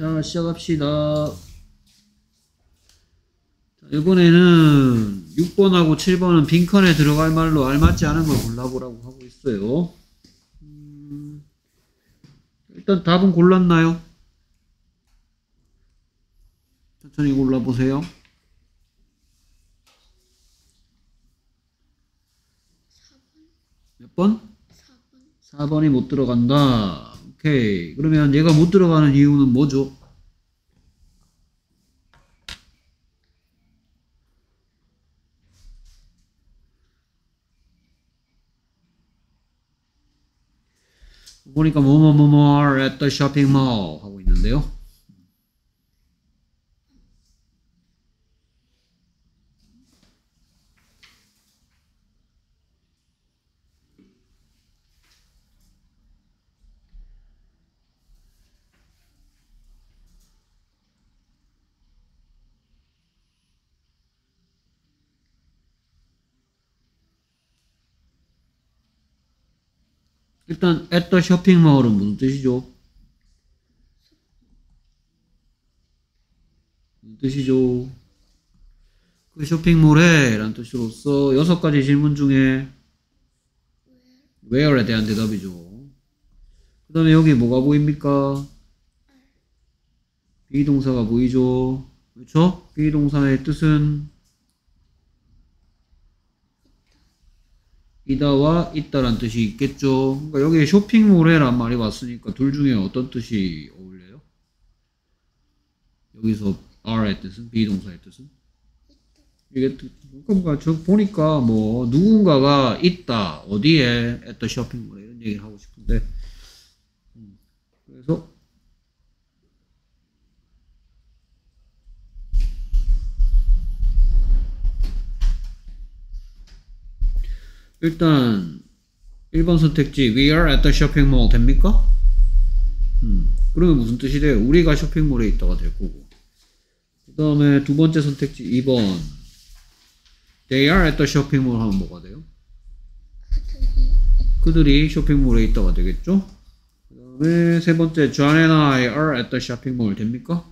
자, 시작합시다. 자, 이번에는 6번하고 7번은 빈칸에 들어갈 말로 알맞지 않은 걸 골라보라고 하고 있어요. 음, 일단 답은 골랐나요? 천천히 골라보세요. 몇 번? 4번 4번이 못 들어간다. 오케이. 그러면 얘가 못 들어가는 이유는 뭐죠? 보니까 뭐뭐뭐뭐 at the shopping mall 하고 있는데요. 일단 at mall은 무슨 뜻이죠? 무슨 뜻이죠? 그 쇼핑몰에 라는 뜻으로서 여섯 가지 질문 중에 where에 대한 대답이죠. 그 다음에 여기 뭐가 보입니까? 비동사가 보이죠? 그렇죠? 비동사의 뜻은 이다와 있다란 뜻이 있겠죠. 그러니까 여기 쇼핑몰에란 말이 왔으니까 둘 중에 어떤 뜻이 어울려요? 여기서 are의 뜻은 비동사의 뜻은 이게 뜻- 그러니까 저 보니까 뭐 누군가가 있다 어디에 at the 쇼핑몰에 이런 얘기를 하고 싶은데 음, 그래서 일단 1번 선택지 We are at the shopping mall 됩니까? 음, 그러면 무슨 뜻이 돼요? 우리가 쇼핑몰에 있다가 될 거고 그 다음에 두 번째 선택지 2번 They are at the shopping mall 하면 뭐가 돼요? 그들이 쇼핑몰에 있다가 되겠죠? 그 다음에 세 번째 John and I are at the shopping mall 됩니까?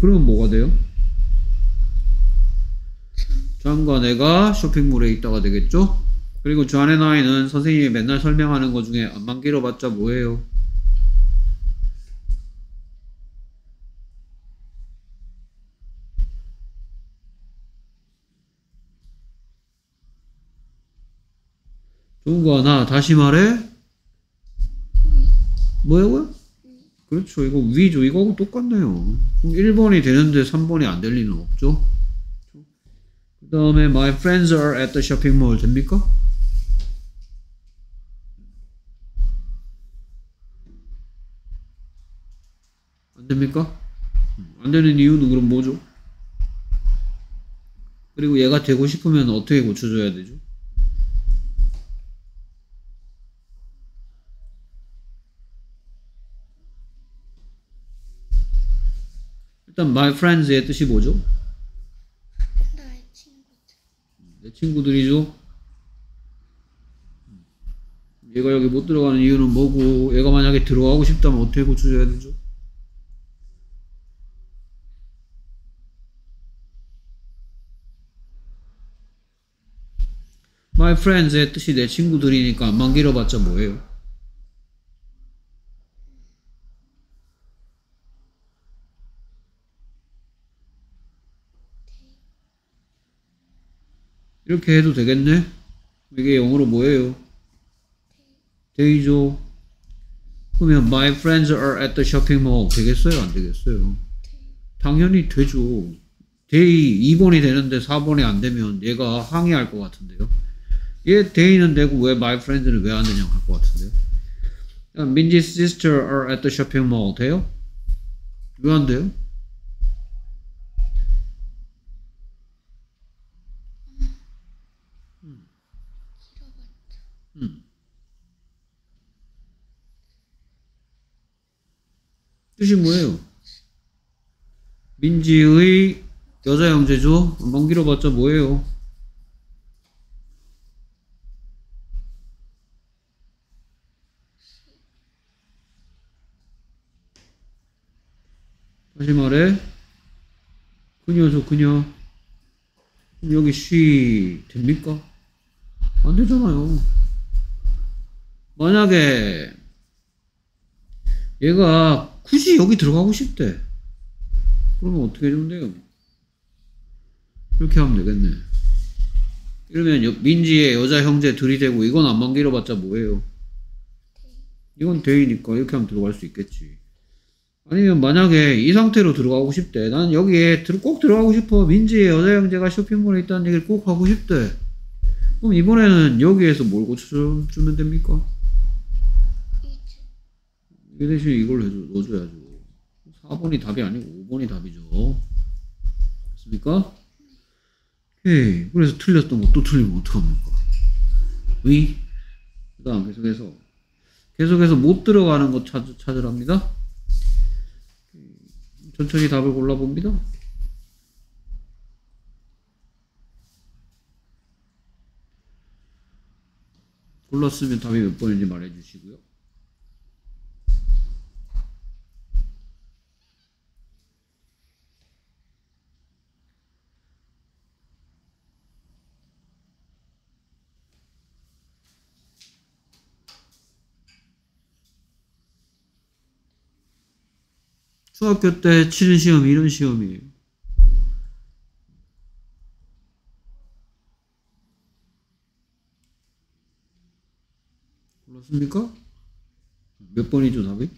그러면 뭐가 돼요? 존과 내가 쇼핑몰에 있다가 되겠죠? 그리고 and I는 선생님이 맨날 설명하는 것 중에 안만 길어봤자 뭐예요? 좋은 거 하나 다시 말해 뭐라고요? 그렇죠 이거 위죠 이거하고 똑같네요 그럼 1번이 되는데 3번이 안 될 리는 없죠 그 다음에 my friends are at the shopping mall 됩니까? 안 됩니까? 음, 안 되는 이유는 그럼 뭐죠? 그리고 얘가 되고 싶으면 어떻게 고쳐줘야 되죠? 일단 my friends의 뜻이 뭐죠? 나의 친구들 내 친구들이죠. 얘가 여기 못 들어가는 이유는 뭐고 얘가 만약에 들어가고 싶다면 어떻게 고쳐줘야 되죠? My friends의 뜻이 내 친구들이니까 안만 길어봤자 뭐예요? 이렇게 해도 되겠네? 이게 영어로 뭐예요? they죠. 그러면 my friends are at the shopping mall 되겠어요? 안 되겠어요? 당연히 되죠. they 2번이 되는데 4번이 안 되면 얘가 항의할 것 같은데요. 얘 they는 되고 왜 my friends는 왜 안 되냐고 할 것 같은데요. Minji's sister are at the shopping mall 돼요? 왜 안 돼요? 음. 뜻이 뭐예요? 민지의 여자 형제죠? 한번 길어봤자 뭐예요? 다시 말해. 그녀죠, 그녀. 여기 she 됩니까? 안 되잖아요. 만약에 얘가 굳이 여기 들어가고 싶대. 그러면 어떻게 해주면 돼요? 이렇게 하면 되겠네. 이러면 여- 민지의 여자 형제 들이대고 이건 안만 길어봤자 뭐예요? 이건 대이니까 이렇게 하면 들어갈 수 있겠지. 아니면 만약에 이 상태로 들어가고 싶대. 난 여기에 들- 꼭 들어가고 싶어. 민지의 여자 형제가 쇼핑몰에 있다는 얘기를 꼭 하고 싶대. 그럼 이번에는 여기에서 뭘 고쳐주면 됩니까? 이 대신 이걸 넣어줘야죠. 4번이 답이 아니고 5번이 답이죠. 됐습니까? 오케이. 그래서 틀렸던 거 또 틀리면 어떡합니까? 의? 그 다음 계속해서. 계속해서 못 들어가는 거 찾, 찾으랍니다. 천천히 답을 골라봅니다. 골랐으면 답이 몇 번인지 말해 주시고요. 중학교 때 치는 시험이 이런 시험이에요. 골랐습니까? 몇 번이죠, 답이?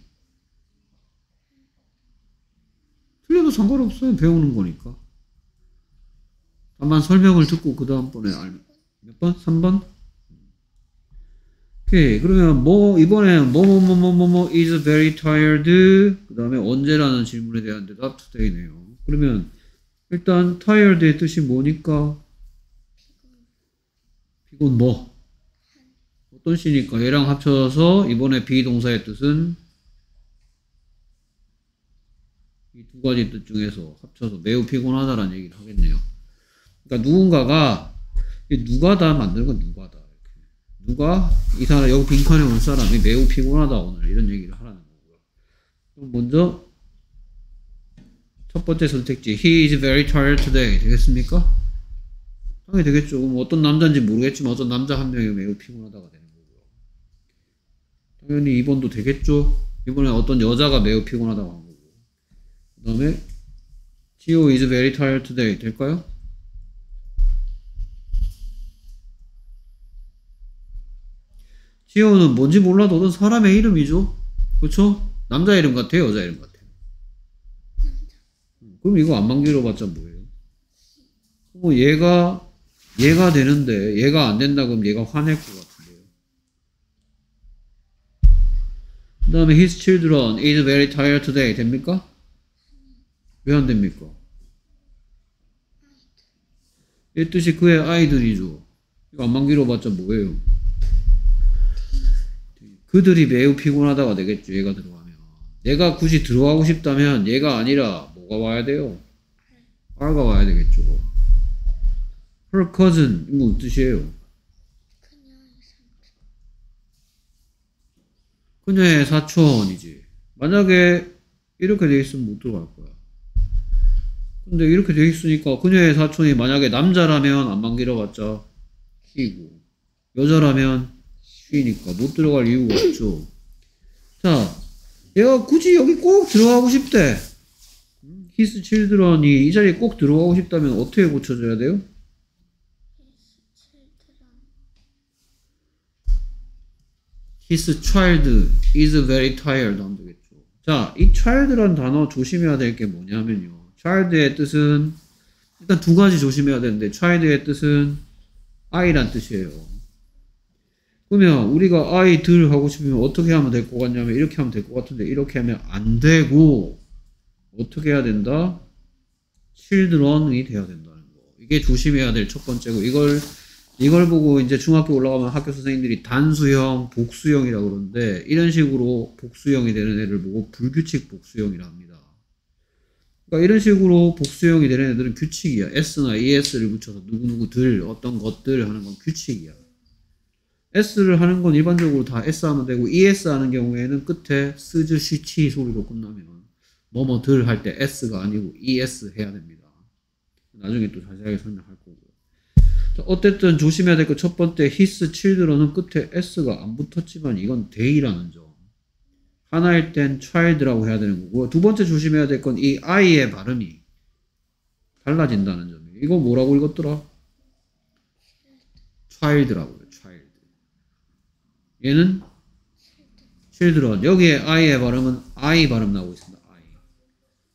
틀려도 상관없어요. 배우는 거니까. 다만 설명을 듣고 그 다음번에 알면. 몇 번? 3번? 오케이. 그러면 뭐, 이번엔 뭐, 뭐, 뭐, 뭐, 뭐, 뭐, is very tired. 그 다음에 언제라는 질문에 대한 대답 today네요. 그러면 일단 tired의 뜻이 뭐니까? 피곤 뭐? 어떤 시니까 얘랑 합쳐서 이번에 비동사의 뜻은 이 두 가지 뜻 중에서 합쳐서 매우 피곤하다라는 얘기를 하겠네요. 그러니까 누군가가 이 누가다 만드는 건 누가다 이렇게 누가 이 사람 여기 빈칸에 온 사람이 매우 피곤하다 오늘 이런 얘기를 하라는 거고요. 그럼 먼저 첫 번째 선택지 He is very tired today 되겠습니까? 당연히 되겠죠. 그럼 어떤 남자인지 모르겠지만 어떤 남자 한 명이 매우 피곤하다가 되는. 당연히 2번도 되겠죠. 이번에 어떤 여자가 매우 피곤하다고 한 거고. 그 다음에 Gio is very tired today 될까요? 지호는 뭔지 몰라도 어떤 사람의 이름이죠. 그렇죠? 남자 이름 같아요, 여자 이름 같아요. 음, 그럼 이거 안만 길어봤자 뭐예요? 뭐 얘가 얘가 되는데 얘가 안 된다 그럼 얘가 화낼 것같 다음에 his children is very tired today 됩니까? 왜 안 됩니까? 이 뜻이 그의 아이들이죠. 이거 안만 길어봤자 뭐예요? 그들이 매우 피곤하다가 되겠죠. 얘가 들어가면. 얘가 굳이 들어가고 싶다면 얘가 아니라 뭐가 와야 돼요? R가 와야 되겠죠. Her cousin 이거 무슨 뜻이에요? 그녀의 삼촌 그녀의 사촌이지. 만약에 이렇게 돼 있으면 못 들어갈 거야. 근데 이렇게 돼 있으니까 그녀의 사촌이 만약에 남자라면 안만 길어봤자 희고 여자라면 쉬니까 못 들어갈 이유가 없죠. 자, 얘가 굳이 여기 꼭 들어가고 싶대. 히스 칠드런이 이 자리에 꼭 들어가고 싶다면 어떻게 고쳐줘야 돼요? 칠드런 His child is very tired 하면 되겠죠. 자, 이 child란 단어 조심해야 될 게 뭐냐면요. child의 뜻은 일단 두 가지 조심해야 되는데 child의 뜻은 아이란 뜻이에요. 그러면 우리가 아이들 하고 싶으면 어떻게 하면 될 것 같냐면 이렇게 하면 될 것 같은데 이렇게 하면 안 되고 어떻게 해야 된다? children이 돼야 된다는 거. 이게 조심해야 될 첫 번째고 이걸 이걸 보고 이제 중학교 올라가면 학교 선생님들이 단수형, 복수형이라고 그러는데 이런 식으로 복수형이 되는 애를 보고 불규칙 복수형이라 합니다. 그러니까 이런 식으로 복수형이 되는 애들은 규칙이야. s나 es를 붙여서 누구누구들 어떤 것들 하는 건 규칙이야. s를 하는 건 일반적으로 다 s 하면 되고 es 하는 경우에는 끝에 스즈, 쉬치 소리로 끝나면 뭐뭐들 할 때 s가 아니고 es 해야 됩니다. 나중에 또 자세하게 설명할 거고요. 자, 어쨌든 조심해야 될 거 첫 번째 his children은 끝에 s가 안 붙었지만 이건 they라는 점. 하나일 땐 child라고 해야 되는 거고요. 두 번째 조심해야 될 건 이 i의 발음이 달라진다는 점이에요. 이거 뭐라고 읽었더라? child라고 해요. child. 얘는 children. 여기에 i의 발음은 i 발음 나오고 있습니다.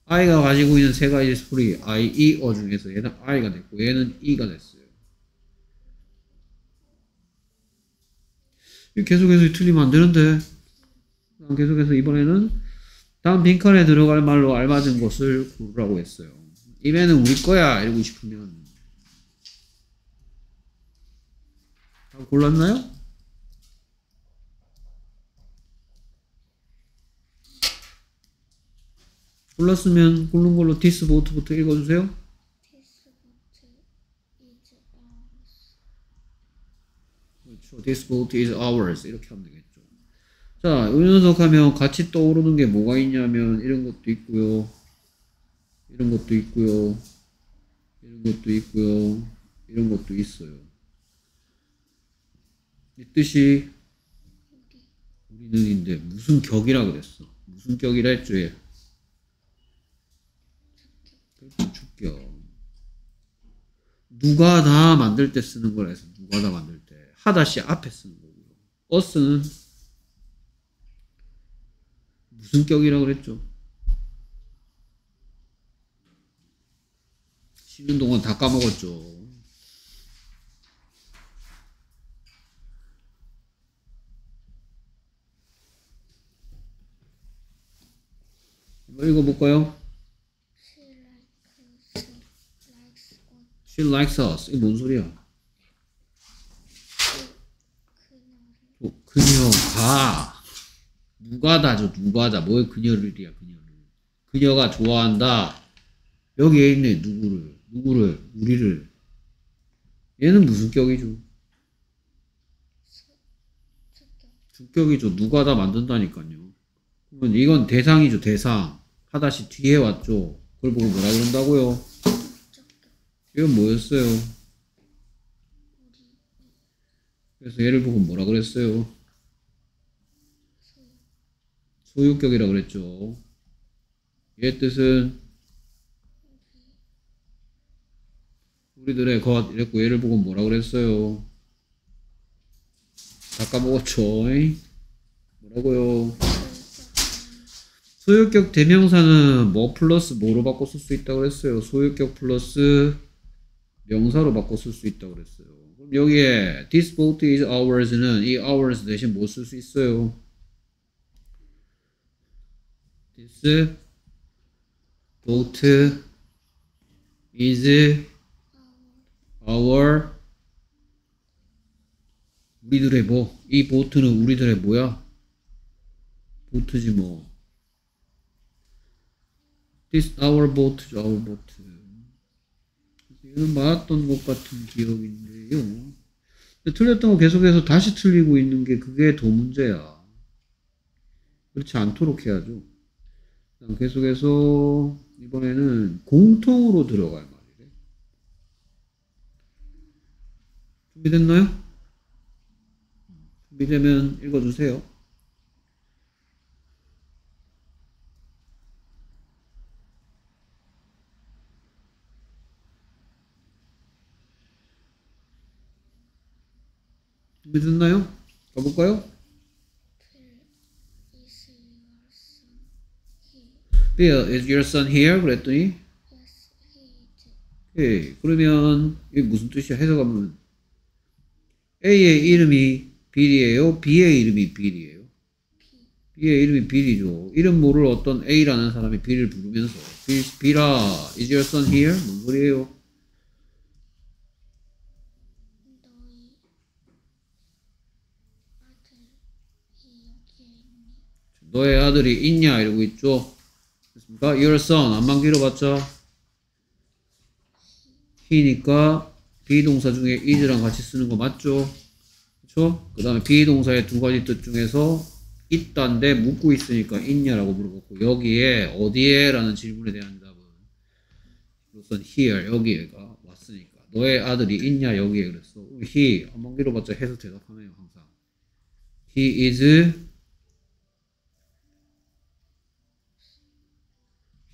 i. i가 가지고 있는 세 가지 소리 i, e, 어 중에서 얘는 i가 됐고 얘는 e가 됐어요. 이거 계속해서 틀리면 안 되는데. 계속해서 이번에는 다음 빈칸에 들어갈 말로 알맞은 것을 고르라고 했어요. 이면은 우리 거야 이러고 싶으면 다 골랐나요? 골랐으면 고른 걸로 this boat부터 읽어주세요. This boat 그렇죠. Is ours. 이렇게 하면 되겠죠. 자, 이 녀석 하면 같이 떠오르는 게 뭐가 있냐면 이런 것도 있고요. 이런 것도 있고요. 이런 것도 있고요. 이런 것도 있어요. 이 뜻이 우리는인데 무슨 격이라 그랬어? 무슨 격이라 했죠? 얘? 그렇죠, 주격. 누가 다 만들 때 쓰는 거라 해서 누가 다 만들 때 하다시 앞에 쓰는 거고요. 어스는 무슨 격이라 그랬죠? 쉬는 동안 다 까먹었죠. 한번 읽어볼까요? She likes, what She likes us. 이게 뭔 소리야? 어, 그녀가. 누가다죠 누가다. 뭐의 그녀를이야 그녀를. 그녀가 좋아한다. 여기에 있네 누구를. 누구를? 우리를. 얘는 무슨 격이죠? 주격 주격이죠. 누가 다 만든다니까요. 그러면 이건 대상이죠 대상. 하다시 뒤에 왔죠. 그걸 보고 뭐라 그런다고요? 이건 뭐였어요 그래서 얘를 보고 뭐라 그랬어요? 소유격이라 그랬죠. 얘 뜻은 우리들의 것 이랬고 얘를 보고 뭐라 그랬어요? 다 까먹었죠. 잉? 뭐라고요? 소유격 대명사는 뭐 플러스 뭐로 바꿔 쓸 수 있다고 그랬어요? 소유격 플러스 명사로 바꿔 쓸 수 있다고 그랬어요 여기에 this boat is ours는 이 ours 대신 뭐쓸수 있어요 this boat is our 우리들의 뭐 이 보트는 우리들의 뭐야 보트지 뭐 this our boat our boat 이거는 맞았던 것 같은 기억인데 요 근데 틀렸던 거 계속해서 다시 틀리고 있는 게 그게 더 문제야 그렇지 않도록 해야죠 계속해서 이번에는 공통으로 들어갈 말이래. 준비됐나요? 준비되면 읽어주세요. 준비됐나요? 가볼까요? Bill is your son. Here? 그랬더니. 오케이. 그러면 이게 무슨 뜻이야? 해석하면 A의 이름이 빌이에요. B의 이름이 빌이에요. B의 이름이 빌이죠. 이름 모를 어떤 A라는 사람이 B를 부르면서 빌, 빌아, is your son here? 뭔 소리예요? 너의 아들이 있냐? 이러고 있죠. 됐습니까? Your son. 안만 길어봤자 he니까 비동사 중에 is랑 같이 쓰는 거 맞죠? 그쵸? 그 다음에 비동사의 두 가지 뜻 중에서 있다인데 묻고 있으니까 있냐라고 물어봤고 여기에 어디에 라는 질문에 대한 답은 우선 here 여기에가 왔으니까 너의 아들이 있냐 여기에 그랬어 he 한번 길어봤자 해서 대답하네요 항상 he is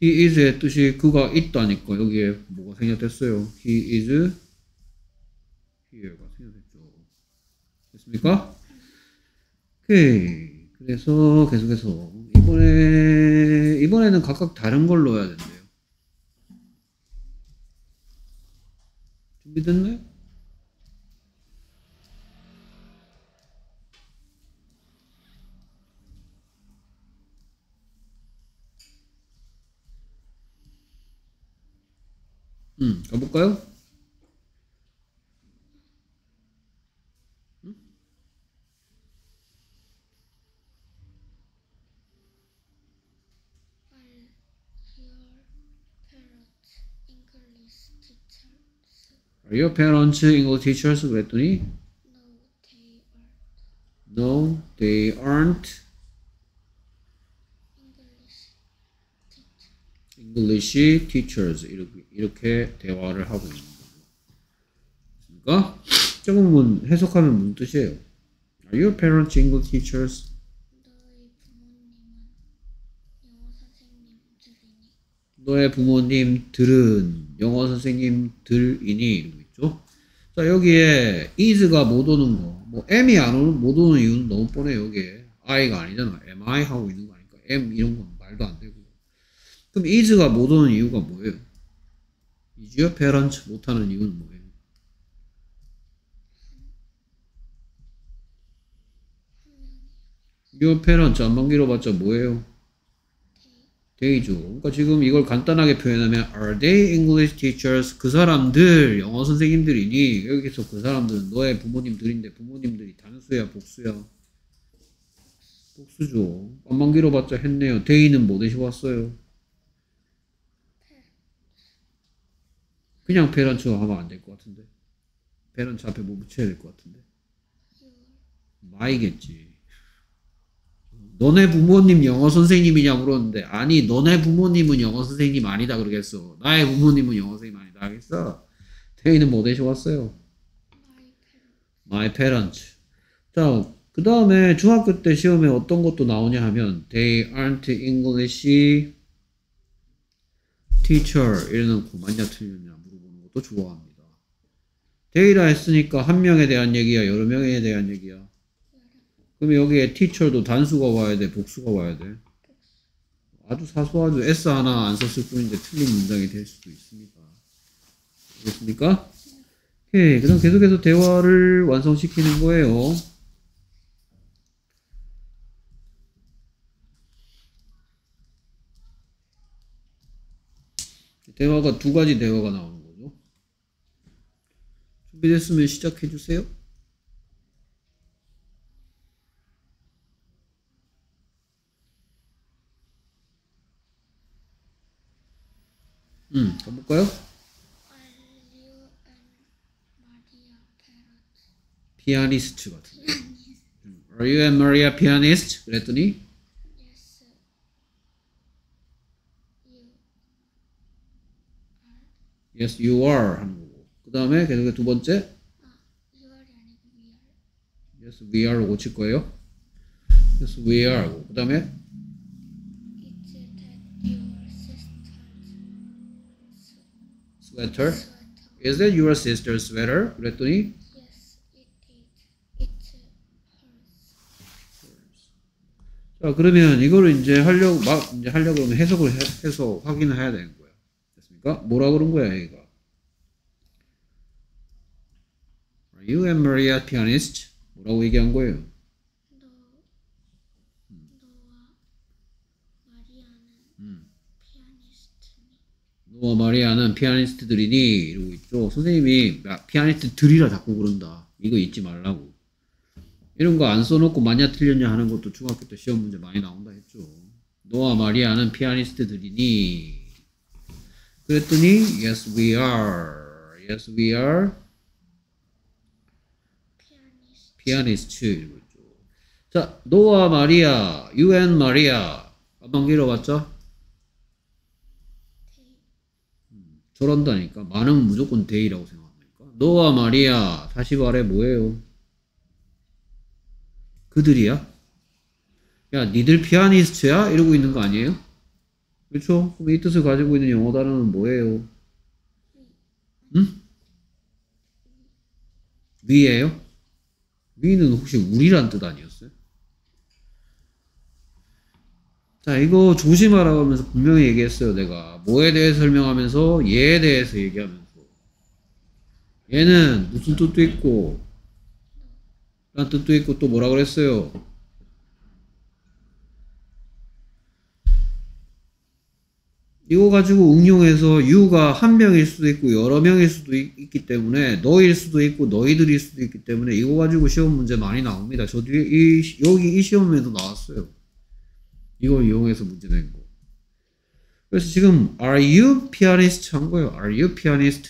he is의 뜻이 그가 있다니까. 여기에 뭐가 생략됐어요? He is here가 생략됐죠. 됐습니까? 오케이. 그래서 계속해서 이번에 이번에는 각각 다른 걸 넣어야 된대요. 준비됐나요? 음, 가볼까요? Are your parents English teachers? Are your parents English teachers? 그랬더니 No, they No, they are aren't English teachers. 이렇게, 이렇게 대화를 하고 있는 거죠. 그러니까 조금은 해석하면 무슨 뜻이에요? Are your parents English teachers? 너의 부모님들은 영어 선생님들이니? 이러고 있죠. 자 여기에 is가 못 오는 거, 뭐 am이 안 오는 못 오는 이유는 너무 뻔해요. 여기에 i가 아니잖아. am I 하고 있는 거 아니까 am 이런 건 말도 안 되고. 그럼 is가 못 오는 이유가 뭐예요? is your parents 못 하는 이유는 뭐예요? your parents 안만 길어봤자 뭐예요? they죠. 그러니까 지금 이걸 간단하게 표현하면 are they English teachers? 그 사람들 영어 선생님들이니 여기서 그 사람들은 너의 부모님들인데 부모님들이 단수야 복수야? 복수죠. 안만 길어봤자 했네요. they는 뭐 대시 왔어요? 그냥 parent가 하면 안 될 것 같은데. parent 앞에 뭐 붙여야 될 것 같은데. my겠지. 너네 부모님 영어 선생님이냐 물었는데 아니 너네 부모님은 영어 선생님 아니다 그러겠어 나의 부모님은 영어 선생님 아니다 하겠어 태희는 뭐 대시 왔어요 My parents. parents 자 그 다음에 중학교 때 시험에 어떤 것도 나오냐 하면 they aren't English teacher 이래놓고 맞냐 틀렸냐 것도 좋아합니다 they라 했으니까 한 명에 대한 얘기야 여러 명에 대한 얘기야 그럼 여기에 teacher도 단수가 와야 돼, 복수가 와야 돼. 아주 사소하죠. S 하나 안 썼을 뿐인데 틀린 문장이 될 수도 있습니다. 알겠습니까? 오케이. 그 다음 계속해서 대화를 완성시키는 거예요. 대화가 두 가지 대화가 거죠. 준비됐으면 시작해 주세요. 음, 가볼까요? 피아니스트 같은데. 음, Are you and Maria pianist? 그랬더니 Yes. You Yes, you are 하는 거고. 그 다음에 계속 두 번째 아. Yes, we are 고 칠 거예요. Yes, we are. 그 다음에 sweater. Is that your sister's sweater? 그랬더니. 자 그러면 이거를 이제 하려고 막 이제 하려고 그러면 해석을 해, 해서 확인을 해야 되는 거야. 됐습니까? 뭐라 그런 거야 얘가? Are you and Maria pianist? 뭐라고 얘기한 거예요? 너, 너와 마리아는 음. 피아니스트니? 너와 마리아는 피아니스트들이니 이러고 있죠. 선생님이 야, 피아니스트들이라 자꾸 그런다. 이거 잊지 말라고. 이런 거 안 써놓고 맞냐 틀렸냐 하는 것도 중학교 때 시험 문제 많이 나온다 했죠. 너와 마리아는 피아니스트들이니. 그랬더니 yes we are. yes we are 피아니스트. 이러고 있죠. 자, 노아 마리아, 유엔 마리아. 한번 길어봤죠? 음, 저런다니까. 많으면 무조건 데이라고 생각합니까? 노아 마리아. 다시 말해 뭐예요? 그들이야? 야, 니들 피아니스트야? 이러고 있는 거 아니에요? 그렇죠? 그럼 이 뜻을 가지고 있는 영어 단어는 뭐예요? 응? 위예요? 위는 혹시 우리란 뜻 아니었어요? 자, 이거 조심하라고 하면서 분명히 얘기했어요, 내가. 뭐에 대해 설명하면서 얘에 대해서 얘기하면서. 얘는 무슨 뜻도 있고, 란 뜻도 있고, 또 뭐라 그랬어요? 이거 가지고 응용해서 유가 한 명일 수도 있고 여러 명일 수도 있, 기 때문에 너일 수도 있고 너희들일 수도 있기 때문에 이거 가지고 시험 문제 많이 나옵니다. 저 뒤에 이 시- 여기 이 시험에도 나왔어요. 이걸 이용해서 문제 낸 거. 그래서 지금 are you pianist 한 거예요. are you pianist?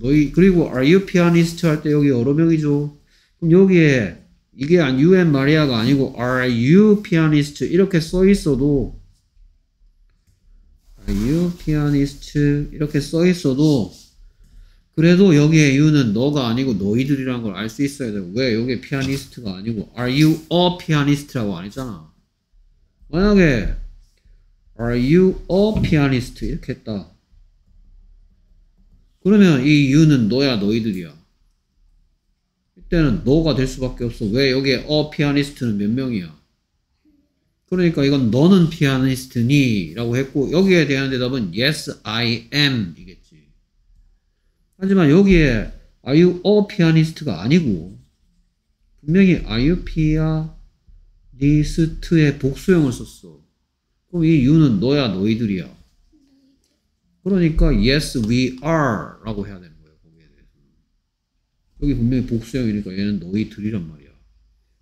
너희 그리고 are you pianist 할 때 여기 여러 명이죠. 그럼 여기에 이게 안 you and Maria가 아니고 are you pianist 이렇게 써 있어도 Pianist? 이렇게 써 있어도 그래도 여기에 you는 너가 아니고 너희들이라는 걸 알 수 있어야 되고 왜 여기에 피아니스트가 아니고 Are you a pianist라고 안 했잖아. 만약에 Are you a pianist? 이렇게 했다. 그러면 이 you는 너야 너희들이야. 이때는 너가 될 수밖에 없어. 왜 여기에 a pianist는 몇 명이야? 그러니까 이건 너는 피아니스트니? 라고 했고 여기에 대한 대답은 yes, I am 이겠지. 하지만 여기에 are you a pianist가 아니고 분명히 are you pianist의 복수형을 썼어. 그럼 이 you는 너야 너희들이야. 그러니까 yes, we are 라고 해야 되는 거예요. 거기에 대해서는. 여기 분명히 복수형이니까 얘는 너희들이란 말이야.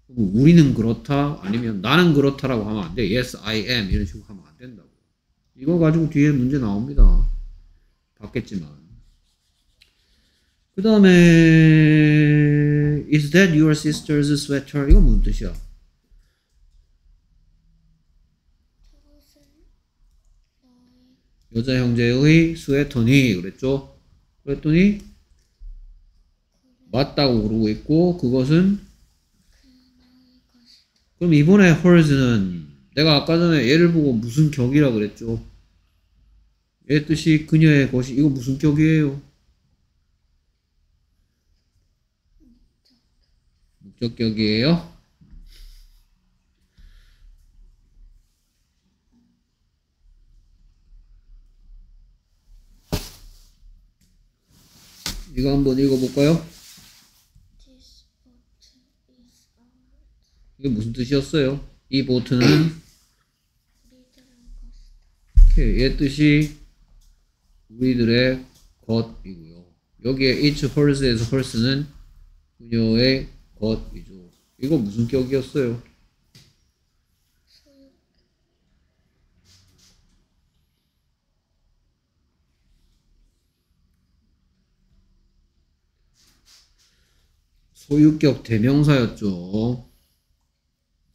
우리는 그렇다 아니면 나는 그렇다라고 하면 안 돼. Yes, I am 이런 식으로 하면 안 된다고. 이거 가지고 뒤에 문제 나옵니다. 받겠지만. 그 다음에 Is that your sister's sweater? 이건 무슨 뜻이야? 여자 형제의 스웨터니 그랬죠? 그랬더니 맞다고 그러고 있고 그것은. 그럼 이번에 her's는 내가 아까 전에 얘를 보고 무슨 격이라 그랬죠? 얘 뜻이 그녀의 것이 이거 무슨 격이에요? 목적격이에요? 이거 한번 읽어볼까요? This boat is ours. 이게 무슨 뜻이었어요? 이 보트는. 오케이, 얘 뜻이 우리들의 것이고요. 여기에 it's hers에서 hers는 그녀의 것이죠. 이거 무슨 격이었어요? 소유 소유격 대명사였죠.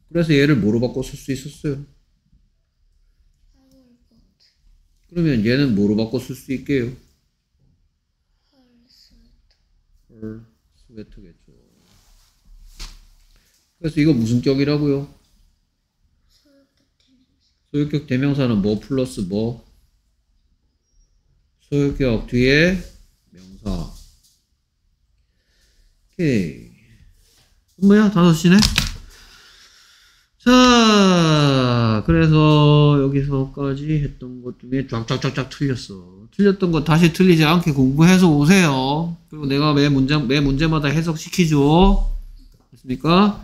그래서 얘를 뭐로 바꿔 쓸 수 있었어요? 그러면 얘는 뭐로 바꿔 쓸 수 있게요? her 스웨터겠죠. 그래서 이거 무슨 격이라고요? 소유격 대명사는 뭐 플러스 뭐? 소유격 뒤에 명사. 오케이. 뭐야? 다섯 시네? 자, 그래서 여기서까지 했던 것 중에 쫙쫙쫙쫙 틀렸어. 틀렸던 거 다시 틀리지 않게 공부해서 오세요. 그리고 내가 매 문제, 매 문제마다 해석시키죠. 됐습니까?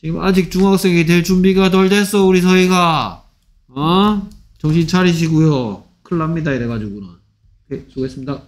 지금 아직 중학생이 될 준비가 덜 됐어, 우리 서희가. 어? 정신 차리시고요. 큰일 납니다, 이래가지고는. 오케이, 수고했습니다.